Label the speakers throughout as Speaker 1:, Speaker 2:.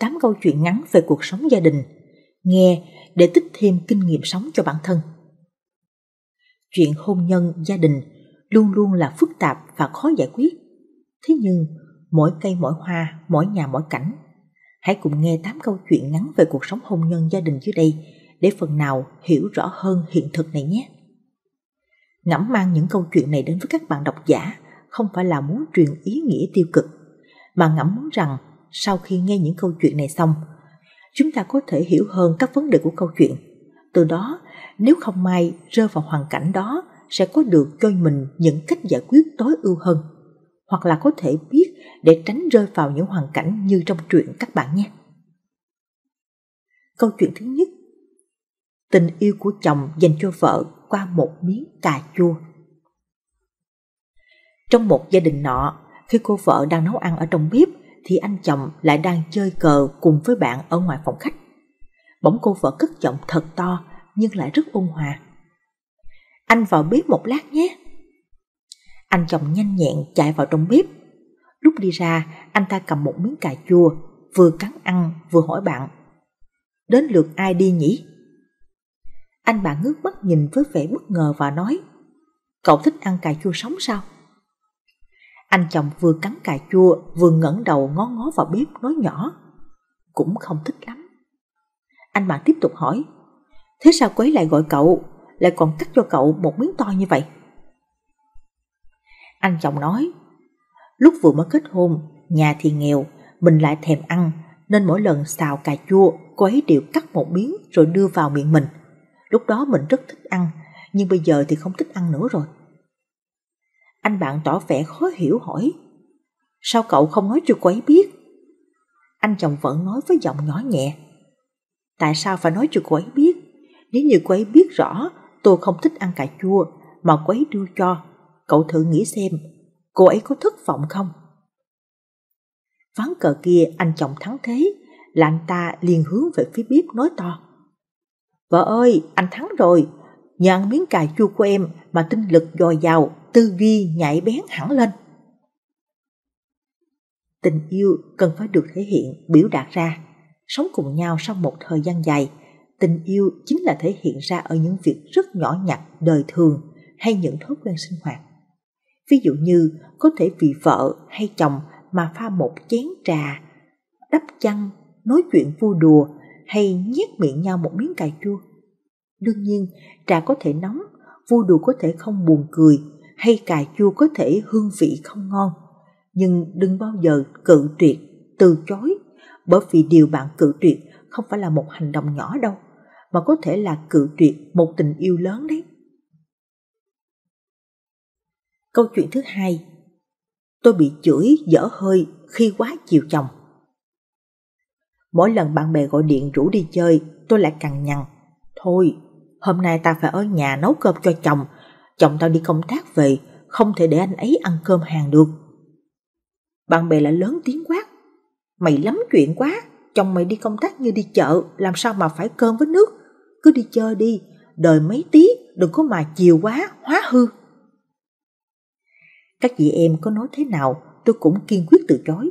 Speaker 1: tám câu chuyện ngắn về cuộc sống gia đình, nghe để tích thêm kinh nghiệm sống cho bản thân. Chuyện hôn nhân, gia đình luôn luôn là phức tạp và khó giải quyết. Thế nhưng, mỗi cây mỗi hoa, mỗi nhà mỗi cảnh. Hãy cùng nghe 8 câu chuyện ngắn về cuộc sống hôn nhân gia đình dưới đây để phần nào hiểu rõ hơn hiện thực này nhé. Ngẫm mang những câu chuyện này đến với các bạn độc giả không phải là muốn truyền ý nghĩa tiêu cực, mà ngẫm muốn rằng sau khi nghe những câu chuyện này xong, chúng ta có thể hiểu hơn các vấn đề của câu chuyện. Từ đó, nếu không may rơi vào hoàn cảnh đó, sẽ có được cho mình những cách giải quyết tối ưu hơn, hoặc là có thể biết để tránh rơi vào những hoàn cảnh như trong truyện các bạn nhé. Câu chuyện thứ nhất Tình yêu của chồng dành cho vợ qua một miếng cà chua Trong một gia đình nọ, khi cô vợ đang nấu ăn ở trong bếp thì anh chồng lại đang chơi cờ cùng với bạn ở ngoài phòng khách. Bỗng cô vợ cất giọng thật to nhưng lại rất ôn hòa. Anh vào bếp một lát nhé. Anh chồng nhanh nhẹn chạy vào trong bếp. Lúc đi ra, anh ta cầm một miếng cà chua, vừa cắn ăn vừa hỏi bạn. Đến lượt ai đi nhỉ? Anh bạn ngước mắt nhìn với vẻ bất ngờ và nói Cậu thích ăn cà chua sống sao? Anh chồng vừa cắn cà chua, vừa ngẩng đầu ngó ngó vào bếp, nói nhỏ. Cũng không thích lắm. Anh bạn tiếp tục hỏi, Thế sao quấy lại gọi cậu, Lại còn cắt cho cậu một miếng to như vậy? Anh chồng nói, Lúc vừa mới kết hôn, Nhà thì nghèo, Mình lại thèm ăn, Nên mỗi lần xào cà chua, Cô ấy đều cắt một miếng rồi đưa vào miệng mình. Lúc đó mình rất thích ăn, Nhưng bây giờ thì không thích ăn nữa rồi anh bạn tỏ vẻ khó hiểu hỏi Sao cậu không nói cho cô ấy biết? Anh chồng vẫn nói với giọng nhỏ nhẹ Tại sao phải nói cho cô ấy biết? Nếu như cô ấy biết rõ tôi không thích ăn cà chua mà cô ấy đưa cho, cậu thử nghĩ xem cô ấy có thất vọng không? Ván cờ kia anh chồng thắng thế là anh ta liền hướng về phía bếp nói to. Vợ ơi, anh thắng rồi, nhờ ăn miếng cà chua của em mà tinh lực dồi dào tư duy nhạy bén hẳn lên. Tình yêu cần phải được thể hiện, biểu đạt ra. Sống cùng nhau sau một thời gian dài, tình yêu chính là thể hiện ra ở những việc rất nhỏ nhặt, đời thường hay những thói quen sinh hoạt. Ví dụ như có thể vì vợ hay chồng mà pha một chén trà, đắp chăn, nói chuyện vui đùa hay nhét miệng nhau một miếng cà chua. Đương nhiên, trà có thể nóng, vui đùa có thể không buồn cười hay cà chua có thể hương vị không ngon, nhưng đừng bao giờ cự tuyệt, từ chối, bởi vì điều bạn cự tuyệt không phải là một hành động nhỏ đâu, mà có thể là cự tuyệt một tình yêu lớn đấy. Câu chuyện thứ hai Tôi bị chửi dở hơi khi quá chiều chồng. Mỗi lần bạn bè gọi điện rủ đi chơi, tôi lại cằn nhằn. Thôi, hôm nay ta phải ở nhà nấu cơm cho chồng chồng tao đi công tác về, không thể để anh ấy ăn cơm hàng được. Bạn bè lại lớn tiếng quát. Mày lắm chuyện quá, chồng mày đi công tác như đi chợ, làm sao mà phải cơm với nước. Cứ đi chơi đi, đời mấy tí, đừng có mà chiều quá, hóa hư. Các chị em có nói thế nào, tôi cũng kiên quyết từ chối.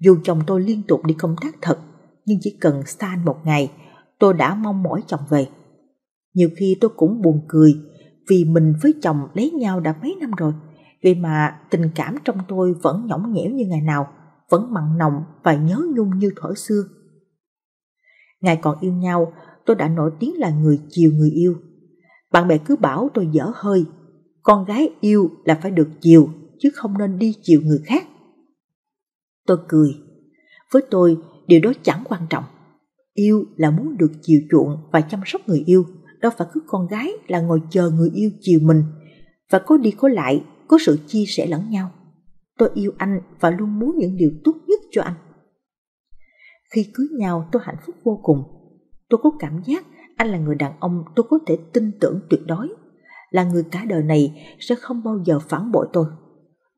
Speaker 1: Dù chồng tôi liên tục đi công tác thật, nhưng chỉ cần xa anh một ngày, tôi đã mong mỏi chồng về. Nhiều khi tôi cũng buồn cười vì mình với chồng lấy nhau đã mấy năm rồi, vậy mà tình cảm trong tôi vẫn nhõng nhẽo như ngày nào, vẫn mặn nồng và nhớ nhung như thuở xưa. Ngày còn yêu nhau, tôi đã nổi tiếng là người chiều người yêu. Bạn bè cứ bảo tôi dở hơi, con gái yêu là phải được chiều chứ không nên đi chiều người khác. Tôi cười, với tôi điều đó chẳng quan trọng. Yêu là muốn được chiều chuộng và chăm sóc người yêu, đâu phải cứ con gái là ngồi chờ người yêu chiều mình. Và có đi có lại, có sự chia sẻ lẫn nhau. Tôi yêu anh và luôn muốn những điều tốt nhất cho anh. Khi cưới nhau, tôi hạnh phúc vô cùng. Tôi có cảm giác anh là người đàn ông tôi có thể tin tưởng tuyệt đối. Là người cả đời này sẽ không bao giờ phản bội tôi.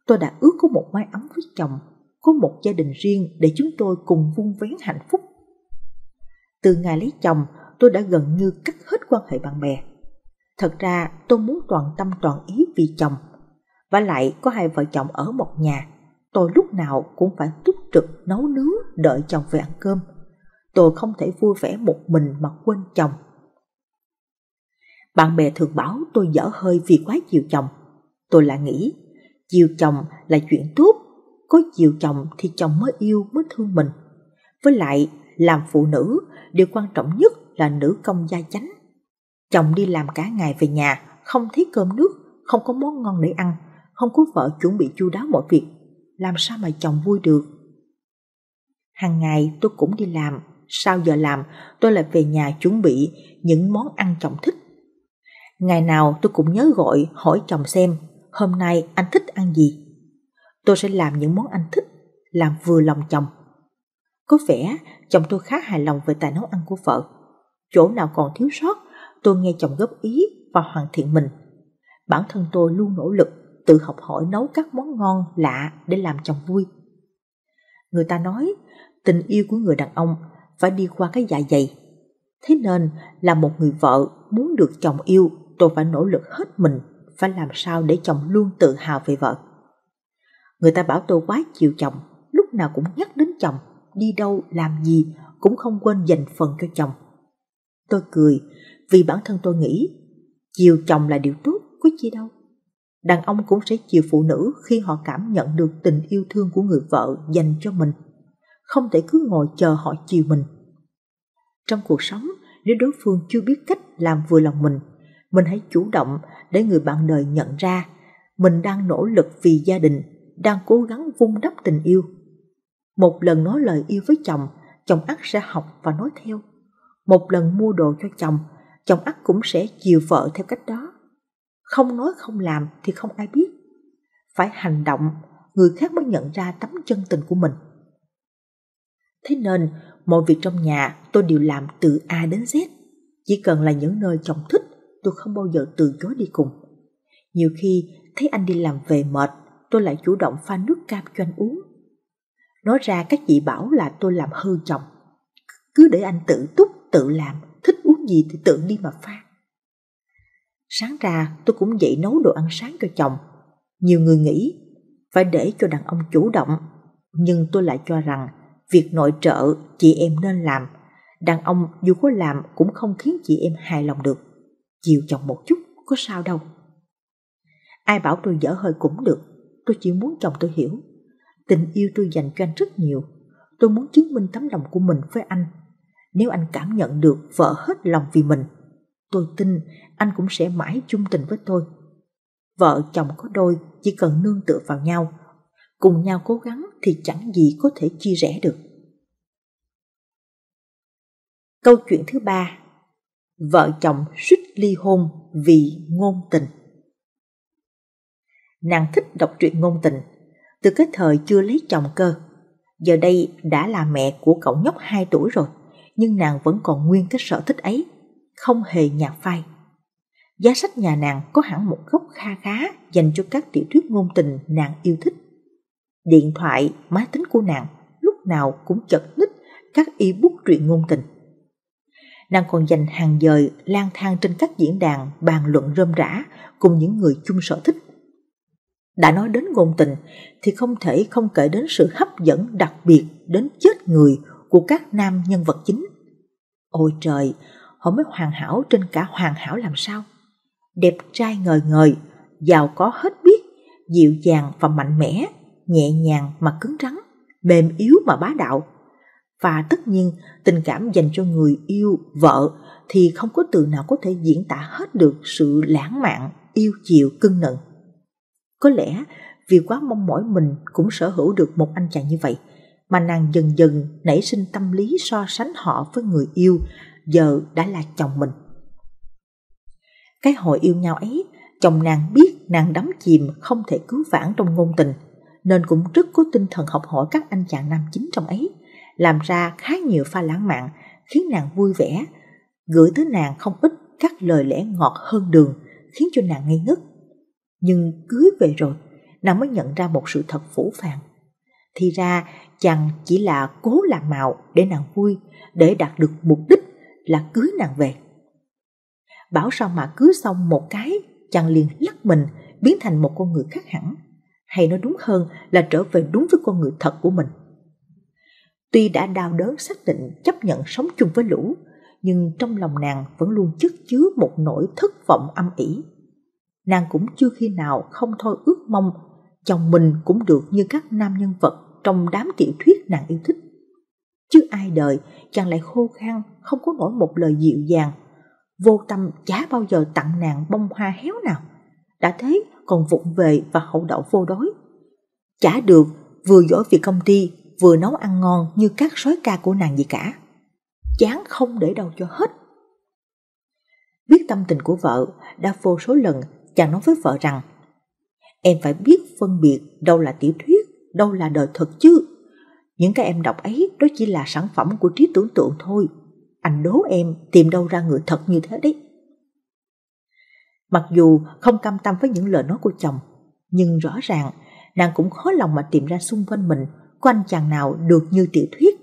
Speaker 1: Tôi đã ước có một mái ấm với chồng, có một gia đình riêng để chúng tôi cùng vun vén hạnh phúc. Từ ngày lấy chồng tôi đã gần như cắt hết quan hệ bạn bè. Thật ra tôi muốn toàn tâm toàn ý vì chồng, và lại có hai vợ chồng ở một nhà, tôi lúc nào cũng phải túc trực nấu nướng đợi chồng về ăn cơm. Tôi không thể vui vẻ một mình mà quên chồng. Bạn bè thường bảo tôi dở hơi vì quá chiều chồng. Tôi lại nghĩ, chiều chồng là chuyện tốt, có chiều chồng thì chồng mới yêu mới thương mình. Với lại, làm phụ nữ, điều quan trọng nhất là nữ công gia chánh. Chồng đi làm cả ngày về nhà, không thấy cơm nước, không có món ngon để ăn, không có vợ chuẩn bị chu đáo mọi việc, làm sao mà chồng vui được. Hàng ngày tôi cũng đi làm, sau giờ làm tôi lại về nhà chuẩn bị những món ăn chồng thích. Ngày nào tôi cũng nhớ gọi hỏi chồng xem hôm nay anh thích ăn gì. Tôi sẽ làm những món anh thích, làm vừa lòng chồng. Có vẻ chồng tôi khá hài lòng về tài nấu ăn của vợ. Chỗ nào còn thiếu sót, tôi nghe chồng góp ý và hoàn thiện mình. Bản thân tôi luôn nỗ lực tự học hỏi nấu các món ngon lạ để làm chồng vui. Người ta nói tình yêu của người đàn ông phải đi qua cái dạ dày. Thế nên là một người vợ muốn được chồng yêu tôi phải nỗ lực hết mình phải làm sao để chồng luôn tự hào về vợ. Người ta bảo tôi quá chiều chồng, lúc nào cũng nhắc đến chồng, đi đâu làm gì cũng không quên dành phần cho chồng. Tôi cười vì bản thân tôi nghĩ chiều chồng là điều tốt, có chi đâu. Đàn ông cũng sẽ chiều phụ nữ khi họ cảm nhận được tình yêu thương của người vợ dành cho mình. Không thể cứ ngồi chờ họ chiều mình. Trong cuộc sống, nếu đối phương chưa biết cách làm vừa lòng mình, mình hãy chủ động để người bạn đời nhận ra mình đang nỗ lực vì gia đình, đang cố gắng vun đắp tình yêu. Một lần nói lời yêu với chồng, chồng ắt sẽ học và nói theo. Một lần mua đồ cho chồng, chồng ắt cũng sẽ chiều vợ theo cách đó. Không nói không làm thì không ai biết. Phải hành động, người khác mới nhận ra tấm chân tình của mình. Thế nên, mọi việc trong nhà tôi đều làm từ A đến Z. Chỉ cần là những nơi chồng thích, tôi không bao giờ từ chối đi cùng. Nhiều khi thấy anh đi làm về mệt, tôi lại chủ động pha nước cam cho anh uống. Nói ra các chị bảo là tôi làm hư chồng. Cứ để anh tự túc, tự làm, thích uống gì thì tự đi mà pha. Sáng ra tôi cũng dậy nấu đồ ăn sáng cho chồng. Nhiều người nghĩ phải để cho đàn ông chủ động, nhưng tôi lại cho rằng việc nội trợ chị em nên làm. Đàn ông dù có làm cũng không khiến chị em hài lòng được. Chiều chồng một chút, có sao đâu. Ai bảo tôi dở hơi cũng được, tôi chỉ muốn chồng tôi hiểu. Tình yêu tôi dành cho anh rất nhiều, tôi muốn chứng minh tấm lòng của mình với anh. Nếu anh cảm nhận được vợ hết lòng vì mình, tôi tin anh cũng sẽ mãi chung tình với tôi. Vợ chồng có đôi chỉ cần nương tựa vào nhau, cùng nhau cố gắng thì chẳng gì có thể chia rẽ được. Câu chuyện thứ ba Vợ chồng suýt ly hôn vì ngôn tình Nàng thích đọc truyện ngôn tình Từ cái thời chưa lấy chồng cơ Giờ đây đã là mẹ của cậu nhóc 2 tuổi rồi nhưng nàng vẫn còn nguyên cái sở thích ấy Không hề nhạt phai Giá sách nhà nàng có hẳn một góc kha khá dành cho các tiểu thuyết ngôn tình nàng yêu thích. Điện thoại, máy tính của nàng lúc nào cũng chật ních các ebook truyện ngôn tình. Nàng còn dành hàng giờ lang thang trên các diễn đàn bàn luận rơm rã cùng những người chung sở thích. Đã nói đến ngôn tình thì không thể không kể đến sự hấp dẫn đặc biệt đến chết người của các nam nhân vật chính. Ôi trời, họ mới hoàn hảo trên cả hoàn hảo làm sao? đẹp trai ngời ngời, giàu có hết biết, dịu dàng và mạnh mẽ, nhẹ nhàng mà cứng rắn, mềm yếu mà bá đạo. Và tất nhiên, tình cảm dành cho người yêu, vợ thì không có từ nào có thể diễn tả hết được sự lãng mạn, yêu chiều, cưng nựng. Có lẽ vì quá mong mỏi mình cũng sở hữu được một anh chàng như vậy, mà nàng dần dần nảy sinh tâm lý so sánh họ với người yêu, giờ đã là chồng mình. Cái hồi yêu nhau ấy, chồng nàng biết nàng đắm chìm không thể cứu vãn trong ngôn tình, nên cũng rất có tinh thần học hỏi các anh chàng nam chính trong ấy, làm ra khá nhiều pha lãng mạn, khiến nàng vui vẻ, gửi tới nàng không ít các lời lẽ ngọt hơn đường, khiến cho nàng ngây ngất. Nhưng cưới về rồi, nàng mới nhận ra một sự thật phủ phàng. Thì ra chàng chỉ là cố làm mạo để nàng vui, để đạt được mục đích là cưới nàng về. Bảo sao mà cưới xong một cái, chàng liền lắc mình, biến thành một con người khác hẳn. hay nói đúng hơn là trở về đúng với con người thật của mình. Tuy đã đau đớn xác định chấp nhận sống chung với lũ, nhưng trong lòng nàng vẫn luôn chất chứa một nỗi thất vọng âm ỉ. Nàng cũng chưa khi nào không thôi ước mong chồng mình cũng được như các nam nhân vật trong đám tiểu thuyết nàng yêu thích. Chứ ai đời chàng lại khô khan, không có nổi một lời dịu dàng, vô tâm chả bao giờ tặng nàng bông hoa héo nào. Đã thế còn vụng về và hậu đậu vô đối. Chả được vừa giỏi việc công ty vừa nấu ăn ngon như các sói ca của nàng gì cả. Chán không để đâu cho hết. Biết tâm tình của vợ, đã vô số lần chàng nói với vợ rằng Em phải biết phân biệt đâu là tiểu thuyết, đâu là đời thật chứ. Những cái em đọc ấy đó chỉ là sản phẩm của trí tưởng tượng thôi. Anh đố em tìm đâu ra người thật như thế đấy. Mặc dù không cam tâm với những lời nói của chồng, nhưng rõ ràng nàng cũng khó lòng mà tìm ra xung quanh mình có anh chàng nào được như tiểu thuyết.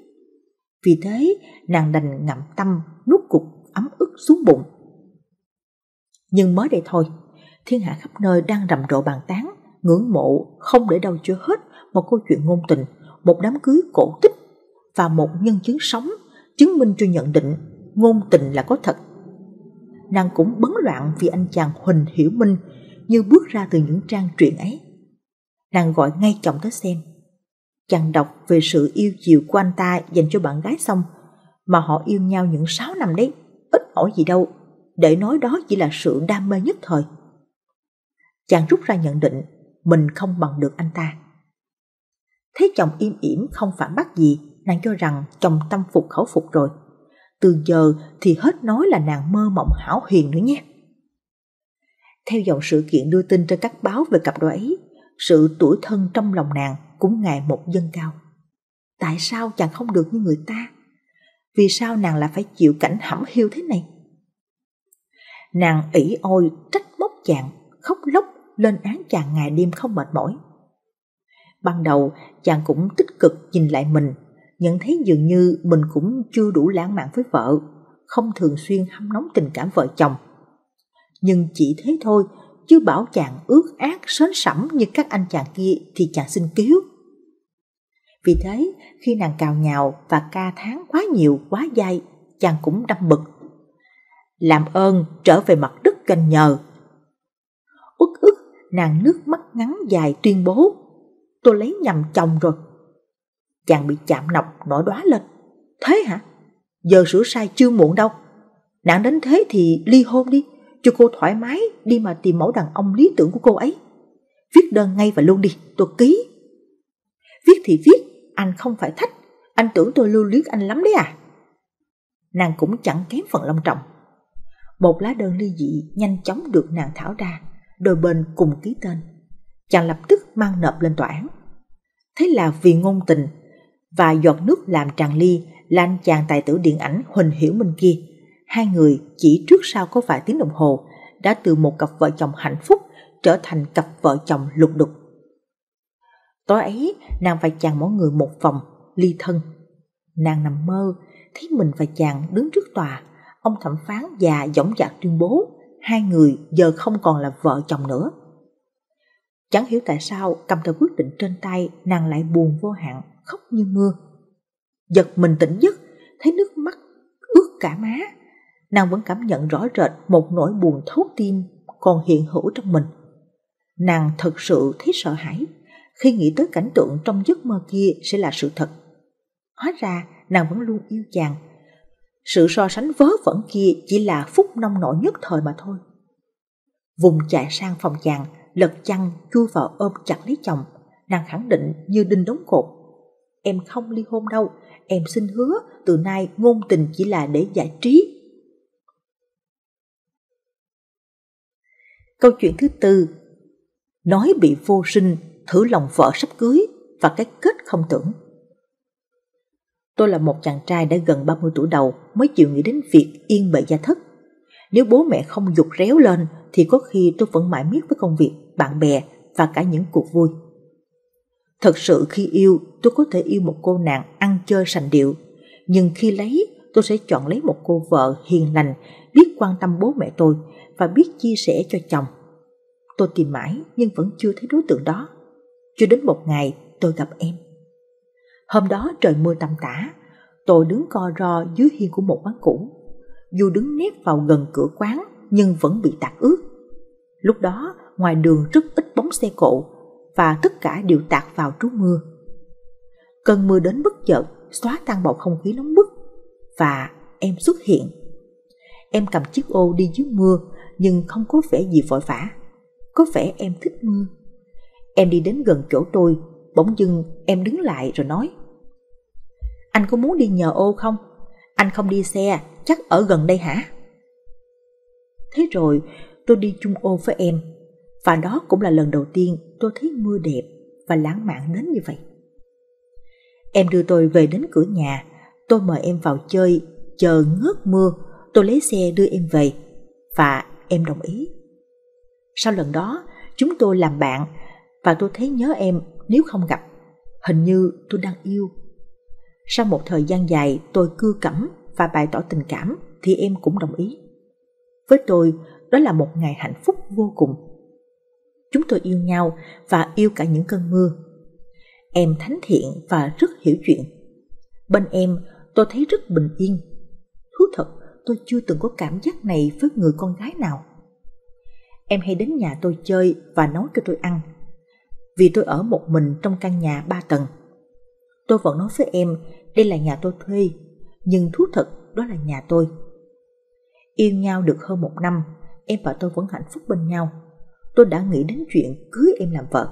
Speaker 1: Vì thế, nàng đành ngậm tâm nuốt cục ấm ức xuống bụng. Nhưng mới đây thôi, thiên hạ khắp nơi đang rầm rộ bàn tán, ngưỡng mộ không để đâu chưa hết một câu chuyện ngôn tình, một đám cưới cổ tích và một nhân chứng sống chứng minh cho nhận định ngôn tình là có thật. Nàng cũng bấn loạn vì anh chàng Huỳnh Hiểu Minh như bước ra từ những trang truyện ấy. Nàng gọi ngay chồng tới xem Chàng đọc về sự yêu chiều của anh ta dành cho bạn gái xong mà họ yêu nhau những 6 năm đấy, ít ỏi gì đâu, để nói đó chỉ là sự đam mê nhất thời. Chàng rút ra nhận định mình không bằng được anh ta. Thấy chồng im ỉm không phản bác gì, nàng cho rằng chồng tâm phục khẩu phục rồi. Từ giờ thì hết nói là nàng mơ mộng hảo huyền nữa nhé. Theo dòng sự kiện đưa tin trên các báo về cặp đôi ấy, sự tuổi thân trong lòng nàng cũng ngày một dâng cao. Tại sao chàng không được như người ta? Vì sao nàng lại phải chịu cảnh hẩm hiu thế này? Nàng ỉ ôi trách móc chàng, khóc lóc lên án chàng ngày đêm không mệt mỏi. Ban đầu chàng cũng tích cực nhìn lại mình, nhận thấy dường như mình cũng chưa đủ lãng mạn với vợ, không thường xuyên hâm nóng tình cảm vợ chồng. Nhưng chỉ thế thôi, chứ bảo chàng ước ác sến sẩm như các anh chàng kia thì chàng xin cứu. Vì thế, khi nàng cào nhào và ca tháng quá nhiều, quá dai, chàng cũng đâm bực. Làm ơn trở về mặt đất canh nhờ. Út ức, nàng nước mắt ngắn dài tuyên bố, tôi lấy nhầm chồng rồi. Chàng bị chạm nọc nổi đoá lên. Thế hả? Giờ sửa sai chưa muộn đâu. Nạn đến thế thì ly hôn đi cho cô thoải mái đi mà tìm mẫu đàn ông lý tưởng của cô ấy. Viết đơn ngay và luôn đi, tôi ký. Viết thì viết, anh không phải thách, anh tưởng tôi lưu luyến anh lắm đấy à. Nàng cũng chẳng kém phần long trọng. Một lá đơn ly dị nhanh chóng được nàng thảo ra, đôi bên cùng ký tên. Chàng lập tức mang nộp lên tòa án. Thế là vì ngôn tình và giọt nước làm tràn ly là anh chàng tài tử điện ảnh Huỳnh Hiểu Minh kia hai người chỉ trước sau có vài tiếng đồng hồ đã từ một cặp vợ chồng hạnh phúc trở thành cặp vợ chồng lục đục. Tối ấy, nàng và chàng mỗi người một phòng, ly thân. Nàng nằm mơ, thấy mình và chàng đứng trước tòa, ông thẩm phán già dõng dạc tuyên bố hai người giờ không còn là vợ chồng nữa. Chẳng hiểu tại sao cầm tờ quyết định trên tay nàng lại buồn vô hạn, khóc như mưa. Giật mình tỉnh giấc, thấy nước mắt ướt cả má, nàng vẫn cảm nhận rõ rệt một nỗi buồn thấu tim còn hiện hữu trong mình. Nàng thật sự thấy sợ hãi khi nghĩ tới cảnh tượng trong giấc mơ kia sẽ là sự thật. Hóa ra nàng vẫn luôn yêu chàng. Sự so sánh vớ vẩn kia chỉ là phút nông nổi nhất thời mà thôi. Vùng chạy sang phòng chàng, lật chăn chui vào ôm chặt lấy chồng, nàng khẳng định như đinh đóng cột. Em không ly hôn đâu, em xin hứa từ nay ngôn tình chỉ là để giải trí Câu chuyện thứ tư Nói bị vô sinh, thử lòng vợ sắp cưới và cái kết không tưởng. Tôi là một chàng trai đã gần 30 tuổi đầu mới chịu nghĩ đến việc yên bệ gia thất. Nếu bố mẹ không dục réo lên thì có khi tôi vẫn mãi miết với công việc, bạn bè và cả những cuộc vui. Thật sự khi yêu tôi có thể yêu một cô nàng ăn chơi sành điệu Nhưng khi lấy tôi sẽ chọn lấy một cô vợ hiền lành Biết quan tâm bố mẹ tôi và biết chia sẻ cho chồng. Tôi tìm mãi nhưng vẫn chưa thấy đối tượng đó. Cho đến một ngày tôi gặp em. Hôm đó trời mưa tầm tã, tôi đứng co ro dưới hiên của một quán cũ. Dù đứng nép vào gần cửa quán nhưng vẫn bị tạt ướt. Lúc đó ngoài đường rất ít bóng xe cộ và tất cả đều tạt vào trú mưa. Cơn mưa đến bất chợt xóa tan bầu không khí nóng bức và em xuất hiện. Em cầm chiếc ô đi dưới mưa nhưng không có vẻ gì vội vã. Có vẻ em thích mưa. Em đi đến gần chỗ tôi, bỗng dưng em đứng lại rồi nói Anh có muốn đi nhờ ô không? Anh không đi xe, chắc ở gần đây hả? Thế rồi tôi đi chung ô với em và đó cũng là lần đầu tiên tôi thấy mưa đẹp và lãng mạn đến như vậy. Em đưa tôi về đến cửa nhà, tôi mời em vào chơi, chờ ngớt mưa, tôi lấy xe đưa em về và em đồng ý. Sau lần đó, chúng tôi làm bạn và tôi thấy nhớ em nếu không gặp. Hình như tôi đang yêu. Sau một thời gian dài tôi cưa cẩm và bày tỏ tình cảm thì em cũng đồng ý. Với tôi, đó là một ngày hạnh phúc vô cùng. Chúng tôi yêu nhau và yêu cả những cơn mưa. Em thánh thiện và rất hiểu chuyện. Bên em, tôi thấy rất bình yên. Thú thật, tôi chưa từng có cảm giác này với người con gái nào. Em hay đến nhà tôi chơi và nấu cho tôi ăn. Vì tôi ở một mình trong căn nhà ba tầng. Tôi vẫn nói với em đây là nhà tôi thuê, nhưng thú thật đó là nhà tôi. Yêu nhau được hơn một năm, em và tôi vẫn hạnh phúc bên nhau. Tôi đã nghĩ đến chuyện cưới em làm vợ.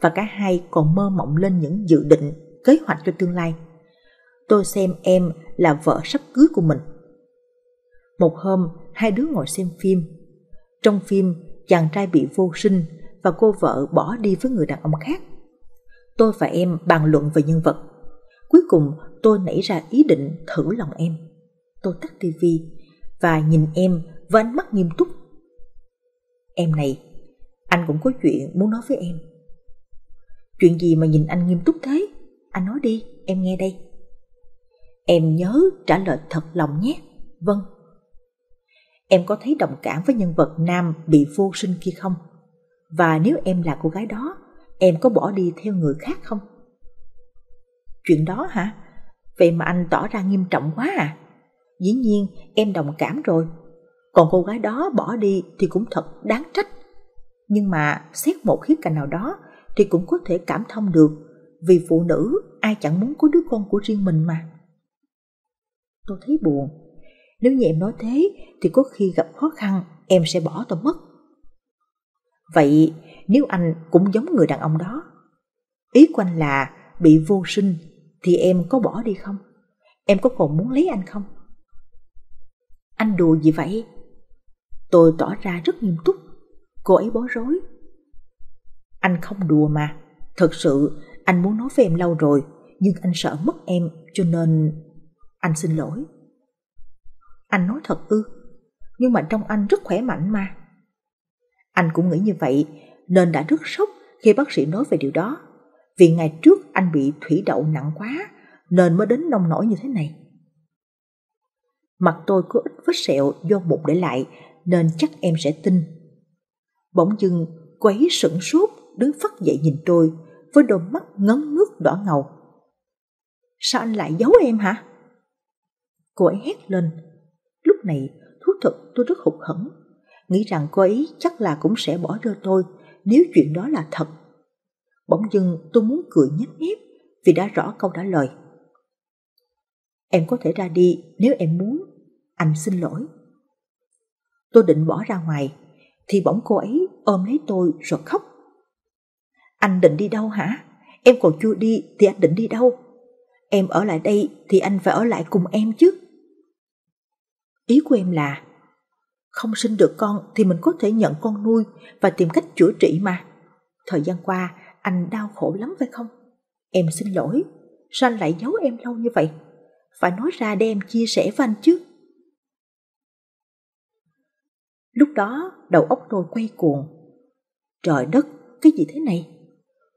Speaker 1: Và cả hai còn mơ mộng lên những dự định, kế hoạch cho tương lai. Tôi xem em là vợ sắp cưới của mình. Một hôm, hai đứa ngồi xem phim. Trong phim, chàng trai bị vô sinh và cô vợ bỏ đi với người đàn ông khác. Tôi và em bàn luận về nhân vật. Cuối cùng, tôi nảy ra ý định thử lòng em. Tôi tắt tivi và nhìn em với ánh mắt nghiêm túc. Em này, anh cũng có chuyện muốn nói với em. Chuyện gì mà nhìn anh nghiêm túc thế? Anh nói đi, em nghe đây. Em nhớ trả lời thật lòng nhé. Vâng. Em có thấy đồng cảm với nhân vật nam bị vô sinh kia không? Và nếu em là cô gái đó, em có bỏ đi theo người khác không? Chuyện đó hả? Vậy mà anh tỏ ra nghiêm trọng quá à? Dĩ nhiên em đồng cảm rồi. Còn cô gái đó bỏ đi thì cũng thật đáng trách. Nhưng mà xét một khía cạnh nào đó thì cũng có thể cảm thông được vì phụ nữ ai chẳng muốn có đứa con của riêng mình mà. Tôi thấy buồn. Nếu như em nói thế thì có khi gặp khó khăn em sẽ bỏ tôi mất. Vậy nếu anh cũng giống người đàn ông đó, ý của anh là bị vô sinh thì em có bỏ đi không? Em có còn muốn lấy anh không? Anh đùa gì vậy? Tôi tỏ ra rất nghiêm túc. Cô ấy bối rối. Anh không đùa mà. Thật sự anh muốn nói với em lâu rồi, nhưng anh sợ mất em cho nên anh xin lỗi. Anh nói thật ư, nhưng mà trong anh rất khỏe mạnh mà. Anh cũng nghĩ như vậy nên đã rất sốc khi bác sĩ nói về điều đó. Vì ngày trước anh bị thủy đậu nặng quá nên mới đến nông nổi như thế này. Mặt tôi có ít vết sẹo do mụn để lại nên chắc em sẽ tin. Bỗng dưng cô ấy sửng sốt đứng phắt dậy nhìn tôi với đôi mắt ngấn nước đỏ ngầu. Sao anh lại giấu em hả? Cô ấy hét lên. Lúc này thú thật tôi rất hụt hẫng, nghĩ rằng cô ấy chắc là cũng sẽ bỏ rơi tôi nếu chuyện đó là thật. Bỗng dưng tôi muốn cười nhếch mép vì đã rõ câu trả lời. Em có thể ra đi nếu em muốn, anh xin lỗi. Tôi định bỏ ra ngoài, thì bỗng cô ấy ôm lấy tôi rồi khóc. Anh định đi đâu hả? Em còn chưa đi thì anh định đi đâu? Em ở lại đây thì anh phải ở lại cùng em chứ. Ý của em là không sinh được con thì mình có thể nhận con nuôi và tìm cách chữa trị mà. Thời gian qua anh đau khổ lắm phải không? Em xin lỗi, sao anh lại giấu em lâu như vậy? Phải nói ra để em chia sẻ với anh chứ. Lúc đó đầu óc tôi quay cuồng. Trời đất, cái gì thế này?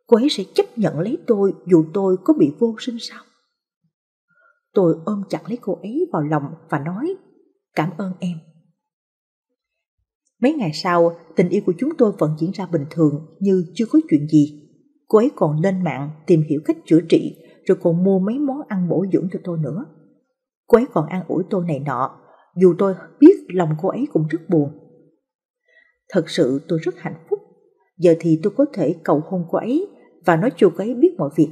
Speaker 1: Cô ấy sẽ chấp nhận lấy tôi dù tôi có bị vô sinh sao? Tôi ôm chặt lấy cô ấy vào lòng và nói cảm ơn em. Mấy ngày sau, tình yêu của chúng tôi vẫn diễn ra bình thường như chưa có chuyện gì. Cô ấy còn lên mạng tìm hiểu cách chữa trị rồi còn mua mấy món ăn bổ dưỡng cho tôi nữa. Cô ấy còn an ủi tôi này nọ, dù tôi biết lòng cô ấy cũng rất buồn. Thật sự tôi rất hạnh phúc, giờ thì tôi có thể cầu hôn cô ấy và nói cho cô ấy biết mọi việc.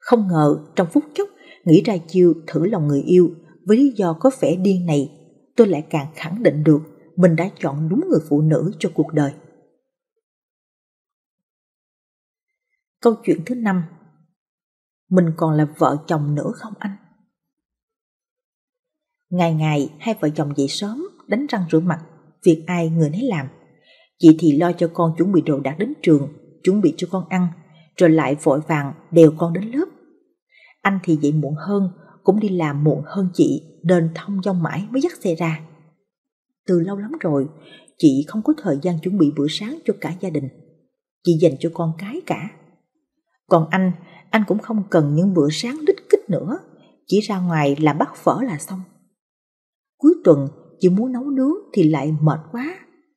Speaker 1: Không ngờ trong phút chốc nghĩ ra chiêu thử lòng người yêu với lý do có vẻ điên này, tôi lại càng khẳng định được mình đã chọn đúng người phụ nữ cho cuộc đời. Câu chuyện thứ năm Mình còn là vợ chồng nữa không anh? Ngày ngày hai vợ chồng dậy sớm, đánh răng rửa mặt, việc ai người nấy làm. Chị thì lo cho con chuẩn bị đồ đạc đến trường, chuẩn bị cho con ăn, rồi lại vội vàng đèo con đến lớp. Anh thì dậy muộn hơn, cũng đi làm muộn hơn chị, nên thông dong mãi mới dắt xe ra. Từ lâu lắm rồi, chị không có thời gian chuẩn bị bữa sáng cho cả gia đình. Chị dành cho con cái cả. Còn anh, anh cũng không cần những bữa sáng lít kích nữa, chỉ ra ngoài làm bắt phở là xong. Cuối tuần, chỉ muốn nấu nướng thì lại mệt quá.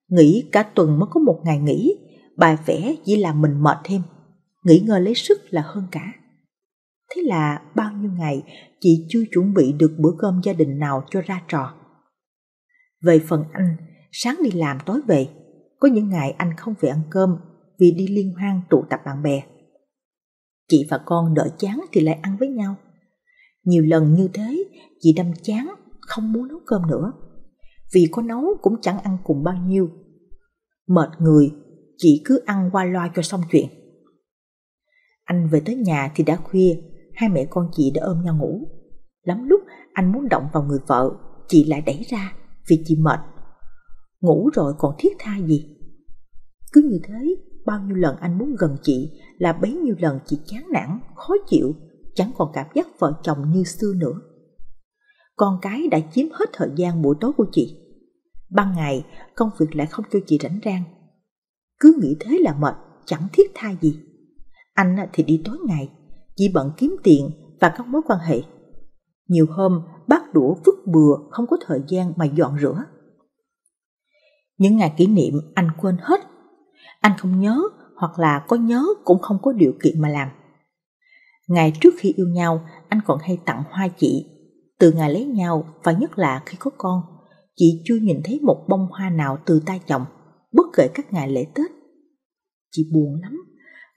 Speaker 1: Nghỉ cả tuần mới có một ngày nghỉ, bài vẽ chỉ làm mình mệt thêm. Nghỉ ngơi lấy sức là hơn cả. Thế là bao nhiêu ngày chị chưa chuẩn bị được bữa cơm gia đình nào cho ra trò. Về phần anh, sáng đi làm tối về, có những ngày anh không về ăn cơm vì đi liên hoan tụ tập bạn bè. Chị và con đỡ chán thì lại ăn với nhau. Nhiều lần như thế, chị đâm chán, không muốn nấu cơm nữa. Vì có nấu cũng chẳng ăn cùng bao nhiêu. Mệt người, chị cứ ăn qua loa cho xong chuyện. Anh về tới nhà thì đã khuya, hai mẹ con chị đã ôm nhau ngủ. Lắm lúc anh muốn động vào người vợ, chị lại đẩy ra vì chị mệt. Ngủ rồi còn thiết tha gì? Cứ như thế, bao nhiêu lần anh muốn gần chị là bấy nhiêu lần chị chán nản, khó chịu, chẳng còn cảm giác vợ chồng như xưa nữa. Con cái đã chiếm hết thời gian buổi tối của chị. Ban ngày, công việc lại không cho chị rảnh rang. Cứ nghĩ thế là mệt, chẳng thiết tha gì. Anh thì đi tối ngày, chỉ bận kiếm tiền và các mối quan hệ. Nhiều hôm bát đũa vứt bừa không có thời gian mà dọn rửa. Những ngày kỷ niệm anh quên hết. Anh không nhớ hoặc là có nhớ cũng không có điều kiện mà làm. Ngày trước khi yêu nhau, anh còn hay tặng hoa chị. Từ ngày lấy nhau và nhất là khi có con, chị chưa nhìn thấy một bông hoa nào từ tay chồng, bất kể các ngày lễ Tết. Chị buồn lắm,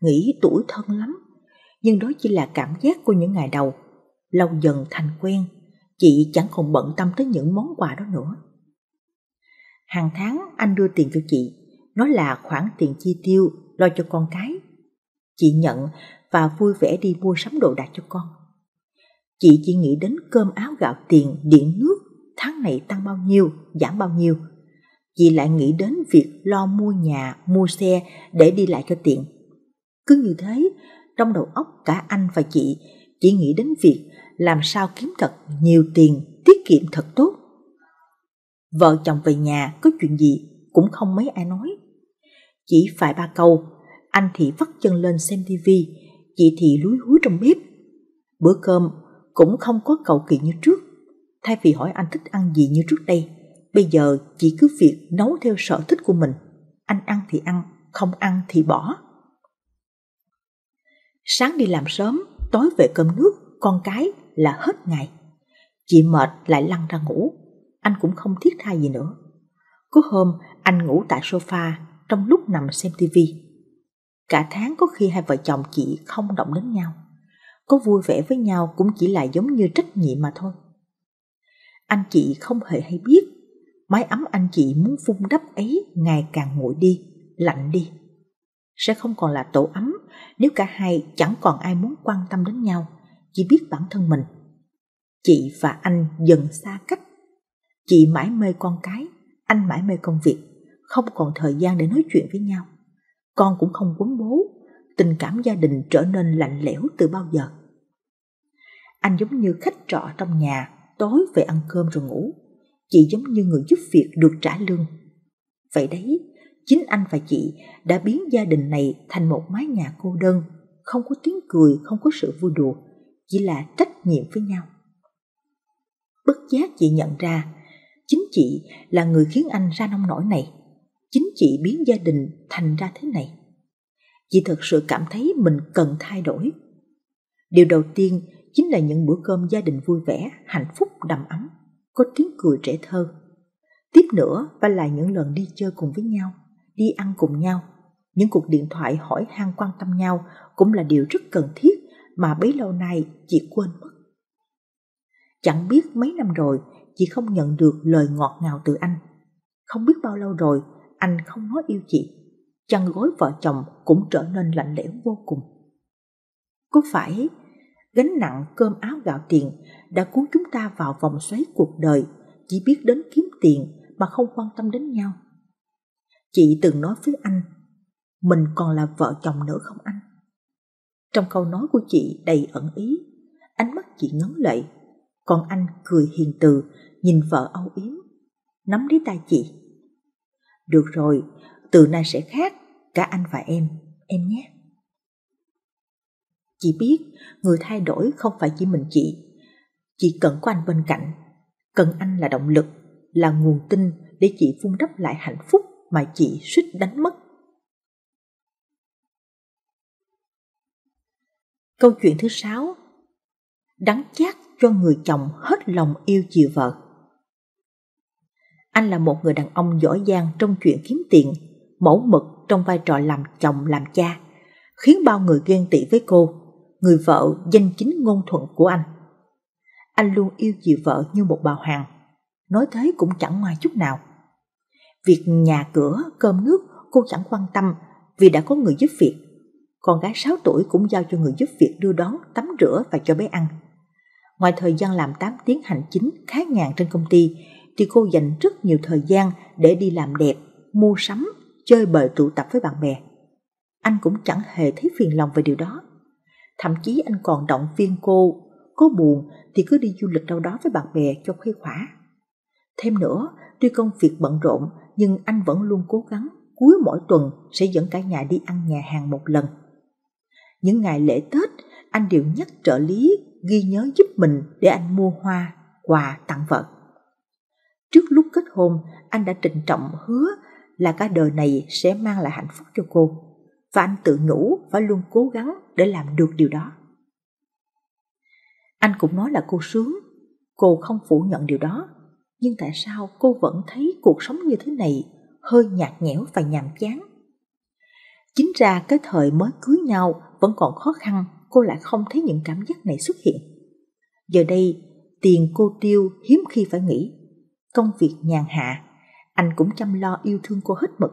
Speaker 1: nghĩ tuổi thân lắm, nhưng đó chỉ là cảm giác của những ngày đầu. Lâu dần thành quen, chị chẳng còn bận tâm tới những món quà đó nữa. Hàng tháng anh đưa tiền cho chị, nói là khoản tiền chi tiêu lo cho con cái. Chị nhận và vui vẻ đi mua sắm đồ đạc cho con. Chị chỉ nghĩ đến cơm áo gạo tiền, điện nước, tháng này tăng bao nhiêu, giảm bao nhiêu. Chị lại nghĩ đến việc lo mua nhà, mua xe để đi lại cho tiện. Cứ như thế, trong đầu óc cả anh và chị chỉ nghĩ đến việc làm sao kiếm thật nhiều tiền, tiết kiệm thật tốt. Vợ chồng về nhà có chuyện gì cũng không mấy ai nói. Chỉ phải ba câu, anh thì vắt chân lên xem tivi, chị thì lúi húi trong bếp. Bữa cơm cũng không có cầu kỳ như trước. Thay vì hỏi anh thích ăn gì như trước đây, bây giờ chị cứ việc nấu theo sở thích của mình. Anh ăn thì ăn, không ăn thì bỏ. Sáng đi làm sớm, tối về cơm nước, con cái là hết ngày. Chị mệt lại lăn ra ngủ, anh cũng không thiết tha gì nữa. Có hôm anh ngủ tại sofa trong lúc nằm xem tivi. Cả tháng có khi hai vợ chồng chị không động đến nhau. Có vui vẻ với nhau cũng chỉ là giống như trách nhiệm mà thôi. Anh chị không hề hay biết, mái ấm anh chị muốn vun đắp ấy ngày càng nguội đi, lạnh đi. Sẽ không còn là tổ ấm nếu cả hai chẳng còn ai muốn quan tâm đến nhau, chỉ biết bản thân mình. Chị và anh dần xa cách. Chị mãi mê con cái, anh mãi mê công việc, không còn thời gian để nói chuyện với nhau. Con cũng không quấn bố, tình cảm gia đình trở nên lạnh lẽo từ bao giờ. Anh giống như khách trọ trong nhà, tối về ăn cơm rồi ngủ. Chị giống như người giúp việc được trả lương. Vậy đấy, chính anh và chị đã biến gia đình này thành một mái nhà cô đơn, không có tiếng cười, không có sự vui đùa, chỉ là trách nhiệm với nhau. Bất giác chị nhận ra, chính chị là người khiến anh ra nông nổi này. Chính chị biến gia đình thành ra thế này. Chị thật sự cảm thấy mình cần thay đổi. Điều đầu tiên chính là những bữa cơm gia đình vui vẻ, hạnh phúc đầm ấm, có tiếng cười trẻ thơ. Tiếp nữa và là những lần đi chơi cùng với nhau, đi ăn cùng nhau. Những cuộc điện thoại hỏi han quan tâm nhau cũng là điều rất cần thiết mà bấy lâu nay chị quên mất. Chẳng biết mấy năm rồi chị không nhận được lời ngọt ngào từ anh. Không biết bao lâu rồi anh không nói yêu chị. Chăn gối vợ chồng cũng trở nên lạnh lẽo vô cùng. Có phải gánh nặng cơm áo gạo tiền đã cuốn chúng ta vào vòng xoáy cuộc đời chỉ biết đến kiếm tiền mà không quan tâm đến nhau? Chị từng nói với anh, mình còn là vợ chồng nữa không anh? Trong câu nói của chị đầy ẩn ý, ánh mắt chị ngấn lệ, còn anh cười hiền từ, nhìn vợ âu yếm, nắm lấy tay chị. Được rồi, từ nay sẽ khác, cả anh và em, em nhé. Chị biết người thay đổi không phải chỉ mình chị, chị cần có anh bên cạnh, cần anh là động lực, là nguồn tin để chị vun đắp lại hạnh phúc mà chị suýt đánh mất. Câu chuyện thứ sáu Đắng chát cho người chồng hết lòng yêu chiều vợ anh là một người đàn ông giỏi giang trong chuyện kiếm tiền, mẫu mực trong vai trò làm chồng làm cha, khiến bao người ghen tị với cô, người vợ danh chính ngôn thuận của anh. Anh luôn yêu chiều vợ như một bà hoàng, nói thế cũng chẳng ngoài chút nào. Việc nhà cửa, cơm nước cô chẳng quan tâm vì đã có người giúp việc con gái 6 tuổi cũng giao cho người giúp việc đưa đón, tắm rửa và cho bé ăn. Ngoài thời gian làm 8 tiếng hành chính khá nhàn trên công ty, thì cô dành rất nhiều thời gian để đi làm đẹp, mua sắm, chơi bời tụ tập với bạn bè. Anh cũng chẳng hề thấy phiền lòng về điều đó. Thậm chí anh còn động viên cô, có buồn thì cứ đi du lịch đâu đó với bạn bè cho khuây khỏa. Thêm nữa, tuy công việc bận rộn nhưng anh vẫn luôn cố gắng cuối mỗi tuần sẽ dẫn cả nhà đi ăn nhà hàng một lần. Những ngày lễ Tết, anh đều nhắc trợ lý ghi nhớ giúp mình để anh mua hoa, quà tặng vợ. Trước lúc kết hôn, anh đã trịnh trọng hứa là cả đời này sẽ mang lại hạnh phúc cho cô. Và anh tự nhủ phải luôn cố gắng để làm được điều đó. Anh cũng nói là cô sướng, cô không phủ nhận điều đó. Nhưng tại sao cô vẫn thấy cuộc sống như thế này hơi nhạt nhẽo và nhàm chán? Chính ra cái thời mới cưới nhau vẫn còn khó khăn, cô lại không thấy những cảm giác này xuất hiện. Giờ đây, tiền cô tiêu hiếm khi phải nghĩ. Công việc nhàn hạ, anh cũng chăm lo yêu thương cô hết mực.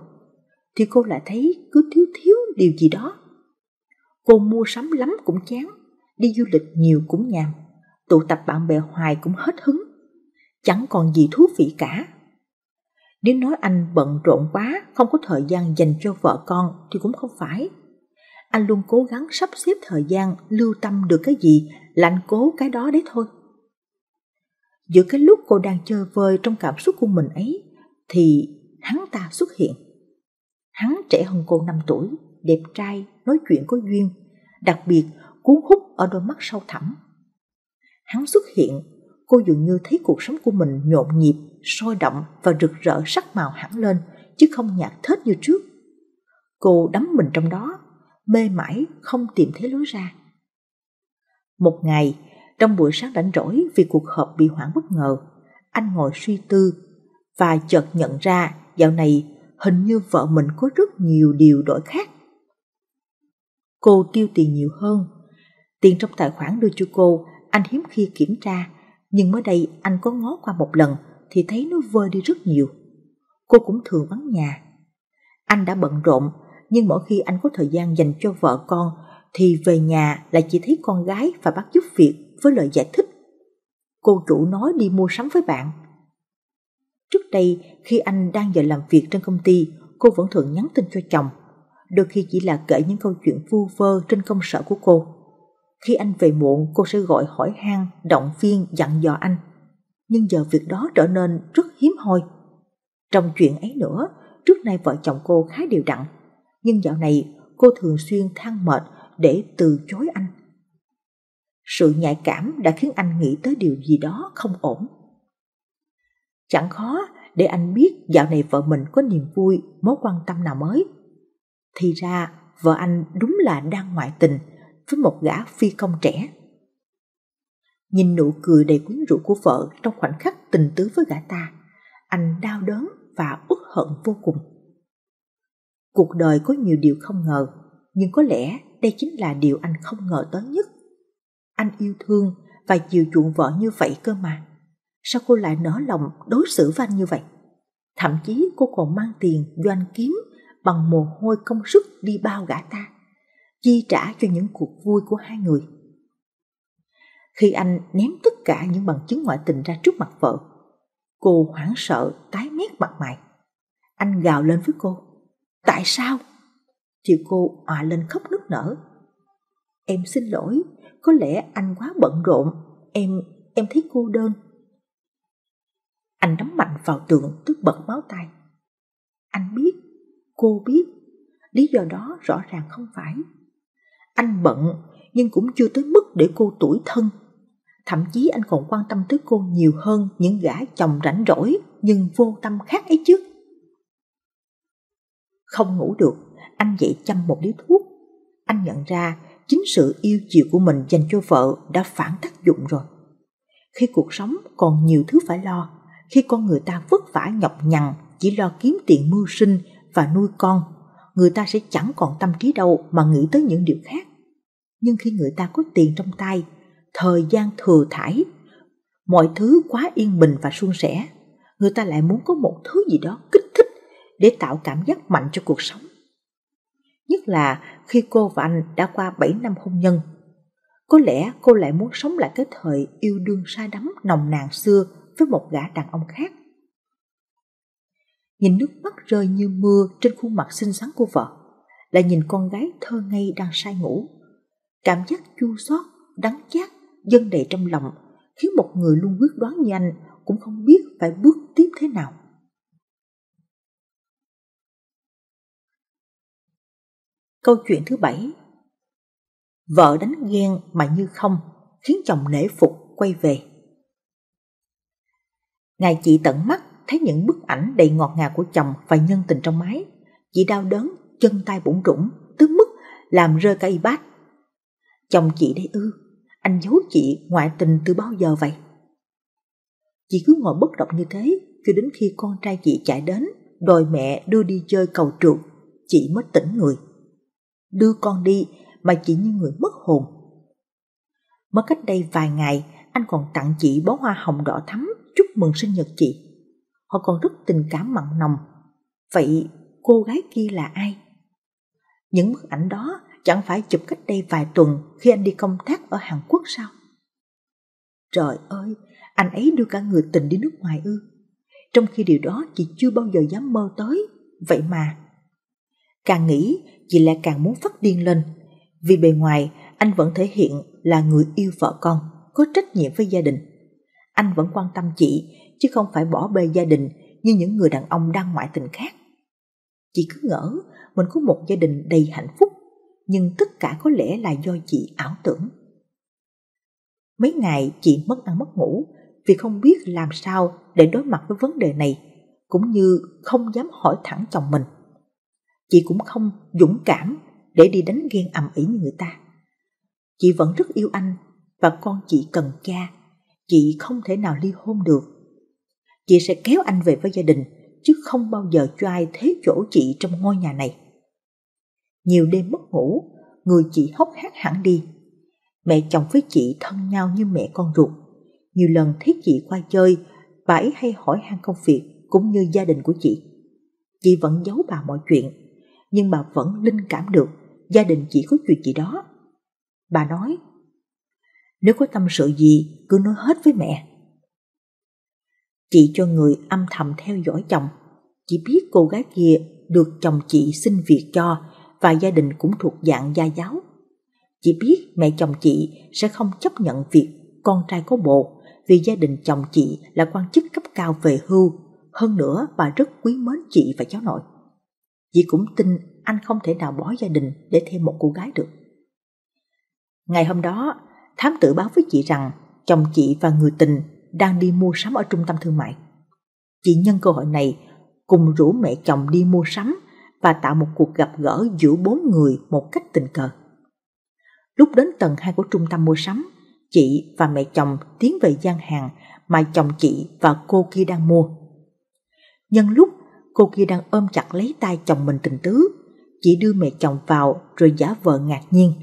Speaker 1: Thì cô lại thấy cứ thiếu thiếu điều gì đó. Cô mua sắm lắm cũng chán, đi du lịch nhiều cũng nhàm, tụ tập bạn bè hoài cũng hết hứng. Chẳng còn gì thú vị cả. Nếu nói anh bận rộn quá, không có thời gian dành cho vợ con thì cũng không phải. Anh luôn cố gắng sắp xếp thời gian lưu tâm được cái gì là anh cố cái đó đấy thôi. Giữa cái lúc cô đang chơi vơi trong cảm xúc của mình ấy thì hắn ta xuất hiện. Hắn trẻ hơn cô 5 tuổi, đẹp trai, nói chuyện có duyên, đặc biệt cuốn hút ở đôi mắt sâu thẳm. Hắn xuất hiện, cô dường như thấy cuộc sống của mình nhộn nhịp, sôi động và rực rỡ sắc màu hẳn lên, chứ không nhạt thết như trước. Cô đắm mình trong đó, mê mãi không tìm thấy lối ra. Một ngày, trong buổi sáng rảnh rỗi vì cuộc họp bị hoãn bất ngờ, anh ngồi suy tư và chợt nhận ra dạo này hình như vợ mình có rất nhiều điều đổi khác. Cô tiêu tiền nhiều hơn, tiền trong tài khoản đưa cho cô anh hiếm khi kiểm tra, nhưng mới đây anh có ngó qua một lần thì thấy nó vơi đi rất nhiều. Cô cũng thường vắng nhà. Anh đã bận rộn nhưng mỗi khi anh có thời gian dành cho vợ con thì về nhà lại chỉ thấy con gái và bắt giúp việc với lời giải thích. Cô chủ nói đi mua sắm với bạn. Trước đây khi anh đang giờ làm việc trên công ty, cô vẫn thường nhắn tin cho chồng. Đôi khi chỉ là kể những câu chuyện vu vơ trên công sở của cô. Khi anh về muộn, cô sẽ gọi hỏi han, động viên, dặn dò anh. Nhưng giờ việc đó trở nên rất hiếm hoi. Trong chuyện ấy nữa, trước nay vợ chồng cô khá đều đặn, nhưng dạo này cô thường xuyên than mệt để từ chối anh. Sự nhạy cảm đã khiến anh nghĩ tới điều gì đó không ổn. Chẳng khó để anh biết dạo này vợ mình có niềm vui, mối quan tâm nào mới. Thì ra vợ anh đúng là đang ngoại tình với một gã phi công trẻ. Nhìn nụ cười đầy quyến rũ của vợ trong khoảnh khắc tình tứ với gã ta, anh đau đớn và uất hận vô cùng. Cuộc đời có nhiều điều không ngờ, nhưng có lẽ đây chính là điều anh không ngờ tới nhất. Anh yêu thương và chiều chuộng vợ như vậy cơ mà. Sao cô lại nở lòng đối xử với anh như vậy? Thậm chí cô còn mang tiền doanh kiếm bằng mồ hôi công sức đi bao gã ta, chi trả cho những cuộc vui của hai người. Khi anh ném tất cả những bằng chứng ngoại tình ra trước mặt vợ, cô hoảng sợ tái mét mặt mày. Anh gào lên với cô, tại sao? Thì cô òa lên khóc nức nở. Em xin lỗi, có lẽ anh quá bận rộn, em, em thấy cô đơn. Anh đấm mạnh vào tường tức bật máu tay. Anh biết, cô biết, lý do đó rõ ràng không phải. Anh bận nhưng cũng chưa tới mức để cô tuổi thân. Thậm chí anh còn quan tâm tới cô nhiều hơn những gã chồng rảnh rỗi nhưng vô tâm khác ấy chứ. Không ngủ được, anh dậy chăm một điếu thuốc. Anh nhận ra chính sự yêu chiều của mình dành cho vợ đã phản tác dụng rồi. Khi cuộc sống còn nhiều thứ phải lo, khi con người ta vất vả nhọc nhằn chỉ lo kiếm tiền mưu sinh và nuôi con, người ta sẽ chẳng còn tâm trí đâu mà nghĩ tới những điều khác. Nhưng khi người ta có tiền trong tay, thời gian thừa thải, mọi thứ quá yên bình và suôn sẻ, người ta lại muốn có một thứ gì đó kích thích để tạo cảm giác mạnh cho cuộc sống. Nhất là khi cô và anh đã qua 7 năm hôn nhân. Có lẽ cô lại muốn sống lại cái thời yêu đương say đắm nồng nàn xưa với một gã đàn ông khác. Nhìn nước mắt rơi như mưa trên khuôn mặt xinh xắn của vợ, lại nhìn con gái thơ ngây đang say ngủ. Cảm giác chua xót, đắng chát, dâng đầy trong lòng, khiến một người luôn quyết đoán như anh cũng không biết phải bước tiếp thế nào. Câu chuyện thứ bảy Vợ đánh ghen mà như không, khiến chồng nể phục quay về. Ngài chị tận mắt thấy những bức ảnh đầy ngọt ngào của chồng và nhân tình trong máy. Chị đau đớn, chân tay bủng rủng, tức mức làm rơi cả y bát. Chồng chị đây ư, anh giấu chị ngoại tình từ bao giờ vậy? Chị cứ ngồi bất động như thế cho đến khi con trai chị chạy đến đòi mẹ đưa đi chơi cầu trượt, chị mới tỉnh người. Đưa con đi mà chị như người mất hồn. Mới cách đây vài ngày, anh còn tặng chị bó hoa hồng đỏ thắm chúc mừng sinh nhật chị. Họ còn rất tình cảm mặn nồng. Vậy cô gái kia là ai? Những bức ảnh đó chẳng phải chụp cách đây vài tuần khi anh đi công tác ở Hàn Quốc sao? Trời ơi, anh ấy đưa cả người tình đi nước ngoài ư. Trong khi điều đó chị chưa bao giờ dám mơ tới. Vậy mà, càng nghĩ chị lại càng muốn phát điên lên. Vì bề ngoài anh vẫn thể hiện là người yêu vợ con, có trách nhiệm với gia đình anh vẫn quan tâm chị, chứ không phải bỏ bê gia đình như những người đàn ông đang ngoại tình khác. Chị cứ ngỡ mình có một gia đình đầy hạnh phúc, nhưng tất cả có lẽ là do chị ảo tưởng. Mấy ngày chị mất ăn mất ngủ vì không biết làm sao để đối mặt với vấn đề này, cũng như không dám hỏi thẳng chồng mình. Chị cũng không dũng cảm để đi đánh ghen ầm ĩ như người ta. Chị vẫn rất yêu anh và con chị cần cha chị không thể nào ly hôn được. Chị sẽ kéo anh về với gia đình, chứ không bao giờ cho ai thế chỗ chị trong ngôi nhà này. Nhiều đêm mất ngủ, người chị hốc hác hẳn đi. Mẹ chồng với chị thân nhau như mẹ con ruột. Nhiều lần thấy chị qua chơi, bà ấy hay hỏi han công việc cũng như gia đình của chị. Chị vẫn giấu bà mọi chuyện, nhưng bà vẫn linh cảm được gia đình chỉ có chuyện gì đó. Bà nói, nếu có tâm sự gì, cứ nói hết với mẹ. Chị cho người âm thầm theo dõi chồng. Chị biết cô gái kia được chồng chị xin việc cho và gia đình cũng thuộc dạng gia giáo. Chị biết mẹ chồng chị sẽ không chấp nhận việc con trai có bộ vì gia đình chồng chị là quan chức cấp cao về hưu. Hơn nữa, bà rất quý mến chị và cháu nội dì cũng tin anh không thể nào bỏ gia đình để thêm một cô gái được. Ngày hôm đó, thám tử báo với chị rằng chồng chị và người tình đang đi mua sắm ở trung tâm thương mại. Chị nhân cơ hội này cùng rủ mẹ chồng đi mua sắm và tạo một cuộc gặp gỡ giữa bốn người một cách tình cờ. Lúc đến tầng 2 của trung tâm mua sắm, chị và mẹ chồng tiến về gian hàng mà chồng chị và cô kia đang mua. Nhân lúc cô kia đang ôm chặt lấy tay chồng mình tình tứ, chị đưa mẹ chồng vào rồi giả vờ ngạc nhiên.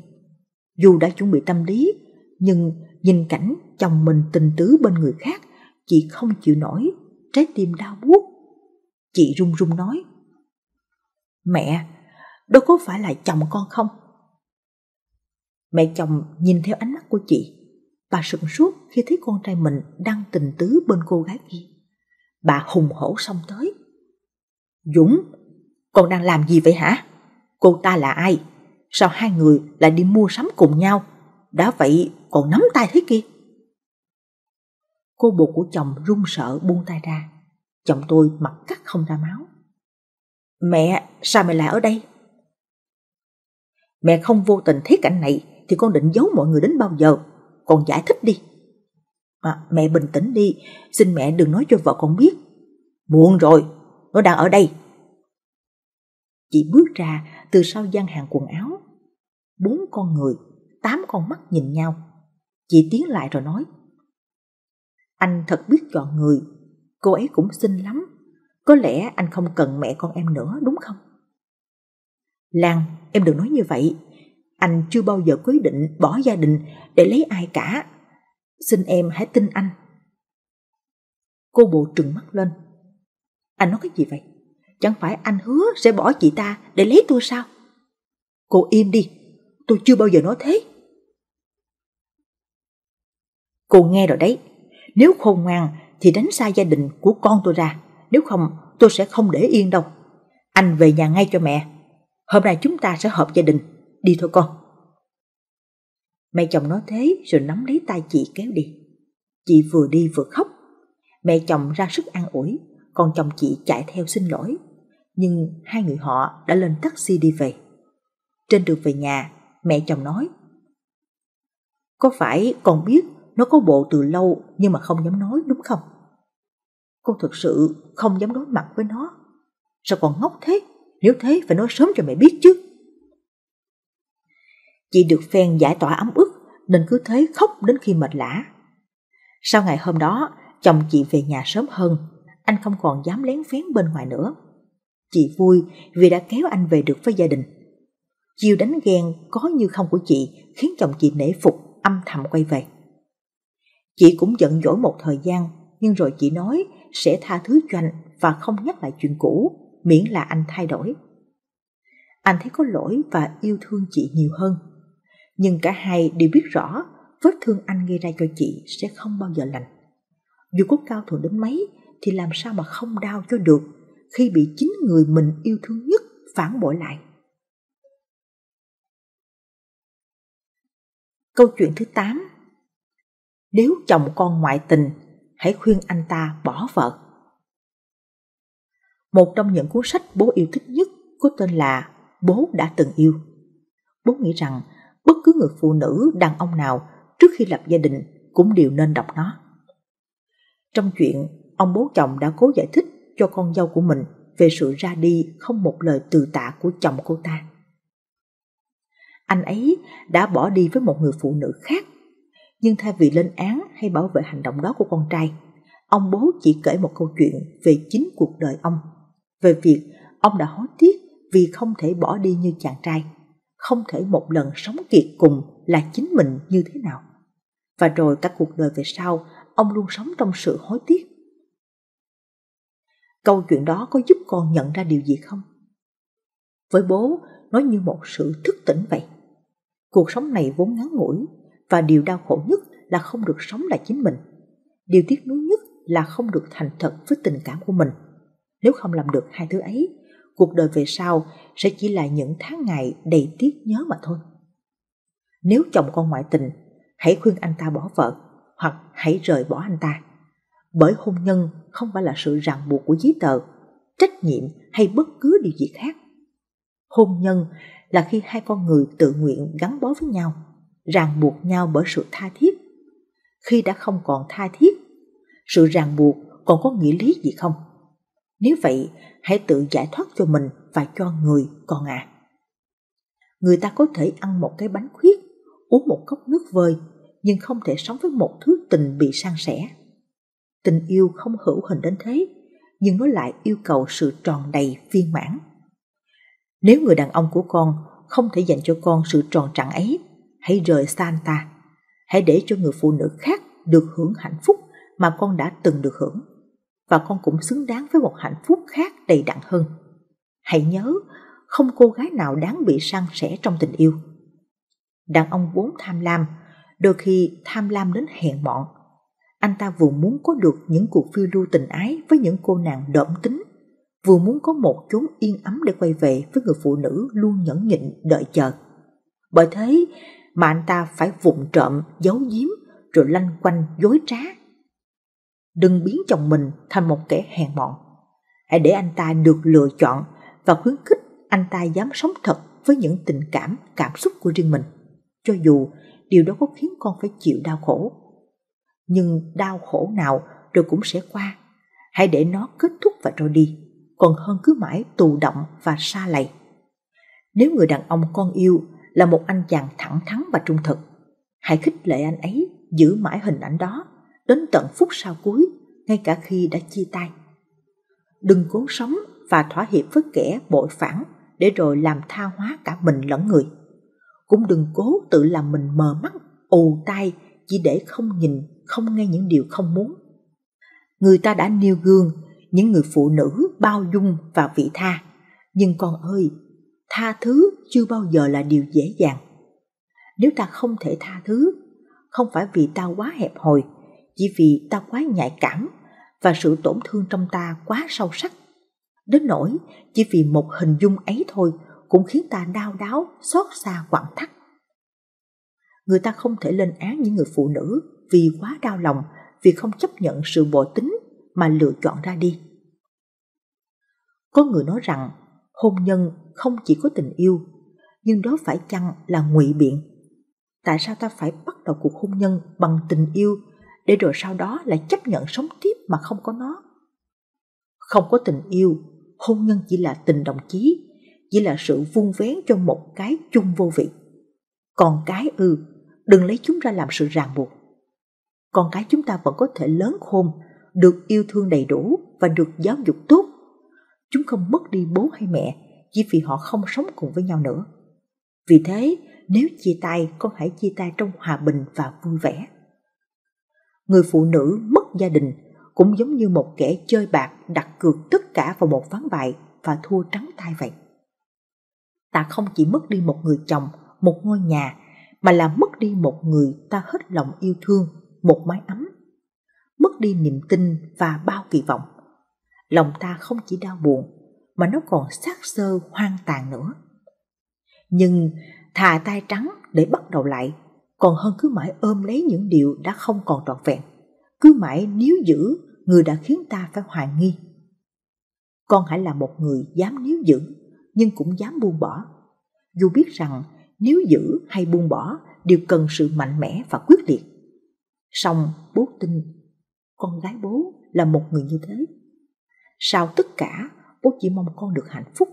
Speaker 1: Dù đã chuẩn bị tâm lý, nhưng nhìn cảnh chồng mình tình tứ bên người khác, chị không chịu nổi, trái tim đau buốt. Chị run run nói, Mẹ, đâu có phải là chồng con không? Mẹ chồng nhìn theo ánh mắt của chị, bà sửng sốt khi thấy con trai mình đang tình tứ bên cô gái kia. Bà hùng hổ xông tới. Dũng, con đang làm gì vậy hả? Cô ta là ai? Sao hai người lại đi mua sắm cùng nhau? Đã vậy còn nắm tay thế kia. Cô bộ của chồng run sợ buông tay ra. Chồng tôi mặt cắt không ra máu. Mẹ, sao mẹ lại ở đây? Mẹ không vô tình thấy cảnh này thì con định giấu mọi người đến bao giờ? Con giải thích đi. À, mẹ bình tĩnh đi, xin mẹ đừng nói cho vợ con biết. Muộn rồi, nó đang ở đây. Chị bước ra từ sau gian hàng quần áo. Bốn con người, tám con mắt nhìn nhau. Chị tiến lại rồi nói. Anh thật biết chọn người, cô ấy cũng xinh lắm. Có lẽ anh không cần mẹ con em nữa đúng không? Lan, em đừng nói như vậy. Anh chưa bao giờ quyết định bỏ gia đình để lấy ai cả. Xin em hãy tin anh. Cô bộ trừng mắt lên. Anh nói cái gì vậy? Chẳng phải anh hứa sẽ bỏ chị ta để lấy tôi sao? Cô im đi, tôi chưa bao giờ nói thế. Cô nghe rồi đấy, nếu khôn ngoan thì đánh xa gia đình của con tôi ra, nếu không tôi sẽ không để yên đâu. Anh về nhà ngay cho mẹ, hôm nay chúng ta sẽ họp gia đình, đi thôi con. Mẹ chồng nói thế rồi nắm lấy tay chị kéo đi. Chị vừa đi vừa khóc. Mẹ chồng ra sức an ủi, con chồng chị chạy theo xin lỗi. Nhưng hai người họ đã lên taxi đi về. Trên đường về nhà, mẹ chồng nói Có phải con biết nó có bộ từ lâu nhưng mà không dám nói đúng không? Con thực sự không dám đối mặt với nó. Sao còn ngốc thế? Nếu thế phải nói sớm cho mẹ biết chứ. Chị được phen giải tỏa ấm ức nên cứ thế khóc đến khi mệt lã. Sau ngày hôm đó, chồng chị về nhà sớm hơn, anh không còn dám lén phén bên ngoài nữa. Chị vui vì đã kéo anh về được với gia đình. Chiều đánh ghen có như không của chị khiến chồng chị nể phục, âm thầm quay về. Chị cũng giận dỗi một thời gian, nhưng rồi chị nói sẽ tha thứ cho anh và không nhắc lại chuyện cũ, miễn là anh thay đổi. Anh thấy có lỗi và yêu thương chị nhiều hơn nhưng cả hai đều biết rõ vết thương anh gây ra cho chị sẽ không bao giờ lành. Dù có cao thượng đến mấy thì làm sao mà không đau cho được khi bị chính người mình yêu thương nhất phản bội lại. Câu chuyện thứ 8 Nếu chồng con ngoại tình, hãy khuyên anh ta bỏ vợ. Một trong những cuốn sách bố yêu thích nhất có tên là Bố đã từng yêu. Bố nghĩ rằng bất cứ người phụ nữ đàn ông nào trước khi lập gia đình cũng đều nên đọc nó. Trong chuyện, ông bố chồng đã cố giải thích cho con dâu của mình về sự ra đi không một lời từ tạ của chồng cô ta. Anh ấy đã bỏ đi với một người phụ nữ khác, nhưng thay vì lên án hay bảo vệ hành động đó của con trai, ông bố chỉ kể một câu chuyện về chính cuộc đời ông, về việc ông đã hối tiếc vì không thể bỏ đi như chàng trai không thể một lần sống kiệt cùng là chính mình như thế nào. Và rồi cả cuộc đời về sau, ông luôn sống trong sự hối tiếc. Câu chuyện đó có giúp con nhận ra điều gì không? Với bố, nó như một sự thức tỉnh vậy. Cuộc sống này vốn ngắn ngủi và điều đau khổ nhất là không được sống là chính mình. Điều tiếc nuối nhất là không được thành thật với tình cảm của mình. Nếu không làm được hai thứ ấy, cuộc đời về sau sẽ chỉ là những tháng ngày đầy tiếc nhớ mà thôi. Nếu chồng con ngoại tình, hãy khuyên anh ta bỏ vợ hoặc hãy rời bỏ anh ta. Bởi hôn nhân không phải là sự ràng buộc của giấy tờ, trách nhiệm hay bất cứ điều gì khác. Hôn nhân là khi hai con người tự nguyện gắn bó với nhau, ràng buộc nhau bởi sự tha thiết. Khi đã không còn tha thiết, sự ràng buộc còn có nghĩa lý gì không? Nếu vậy, hãy tự giải thoát cho mình và cho người còn à. Người ta có thể ăn một cái bánh khuyết, uống một cốc nước vơi, nhưng không thể sống với một thứ tình bị san sẻ. Tình yêu không hữu hình đến thế, nhưng nó lại yêu cầu sự tròn đầy viên mãn. Nếu người đàn ông của con không thể dành cho con sự tròn trặn ấy, hãy rời xa anh ta. Hãy để cho người phụ nữ khác được hưởng hạnh phúc mà con đã từng được hưởng. Và con cũng xứng đáng với một hạnh phúc khác đầy đặn hơn. Hãy nhớ, không cô gái nào đáng bị săn sẻ trong tình yêu. Đàn ông vốn tham lam, đôi khi tham lam đến hèn mọn. Anh ta vừa muốn có được những cuộc phiêu lưu tình ái với những cô nàng đậm tính, vừa muốn có một chốn yên ấm để quay về với người phụ nữ luôn nhẫn nhịn đợi chờ. Bởi thế mà anh ta phải vụng trộm, giấu giếm rồi lanh quanh dối trá. Đừng biến chồng mình thành một kẻ hèn mọn. Hãy để anh ta được lựa chọn và khuyến khích anh ta dám sống thật với những tình cảm, cảm xúc của riêng mình. Cho dù điều đó có khiến con phải chịu đau khổ. Nhưng đau khổ nào rồi cũng sẽ qua. Hãy để nó kết thúc và rồi đi, còn hơn cứ mãi tù động và xa lầy. Nếu người đàn ông con yêu là một anh chàng thẳng thắn và trung thực, hãy khích lệ anh ấy giữ mãi hình ảnh đó đến tận phút sau cuối, ngay cả khi đã chia tay. Đừng cố sống và thỏa hiệp với kẻ bội phản để rồi làm tha hóa cả mình lẫn người. Cũng đừng cố tự làm mình mờ mắt, ù tai chỉ để không nhìn, không nghe những điều không muốn. Người ta đã nêu gương những người phụ nữ bao dung và vị tha. Nhưng con ơi, tha thứ chưa bao giờ là điều dễ dàng. Nếu ta không thể tha thứ, không phải vì ta quá hẹp hòi, chỉ vì ta quá nhạy cảm và sự tổn thương trong ta quá sâu sắc. Đến nỗi chỉ vì một hình dung ấy thôi cũng khiến ta đau đáo, xót xa quặn thắt. Người ta không thể lên án những người phụ nữ vì quá đau lòng, vì không chấp nhận sự bội tính mà lựa chọn ra đi. Có người nói rằng hôn nhân không chỉ có tình yêu, nhưng đó phải chăng là ngụy biện? Tại sao ta phải bắt đầu cuộc hôn nhân bằng tình yêu để rồi sau đó lại chấp nhận sống tiếp mà không có nó? Không có tình yêu, hôn nhân chỉ là tình đồng chí, chỉ là sự vun vén cho một cái chung vô vị. Còn cái ư, đừng lấy chúng ra làm sự ràng buộc. Con cái chúng ta vẫn có thể lớn khôn, được yêu thương đầy đủ và được giáo dục tốt. Chúng không mất đi bố hay mẹ chỉ vì họ không sống cùng với nhau nữa. Vì thế, nếu chia tay, con hãy chia tay trong hòa bình và vui vẻ. Người phụ nữ mất gia đình cũng giống như một kẻ chơi bạc đặt cược tất cả vào một ván bài và thua trắng tay vậy. Ta không chỉ mất đi một người chồng, một ngôi nhà, mà là mất đi một người ta hết lòng yêu thương, một mái ấm. Mất đi niềm tin và bao kỳ vọng. Lòng ta không chỉ đau buồn, mà nó còn xác sơ hoang tàn nữa. Nhưng thà tay trắng để bắt đầu lại, còn hơn cứ mãi ôm lấy những điều đã không còn trọn vẹn. Cứ mãi níu giữ người đã khiến ta phải hoài nghi. Con hãy là một người dám níu giữ, nhưng cũng dám buông bỏ. Dù biết rằng níu giữ hay buông bỏ đều cần sự mạnh mẽ và quyết liệt. Song bố tin con gái bố là một người như thế. Sau tất cả, bố chỉ mong con được hạnh phúc,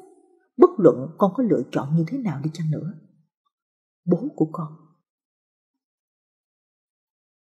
Speaker 1: bất luận con có lựa chọn như thế nào đi chăng nữa. Bố của con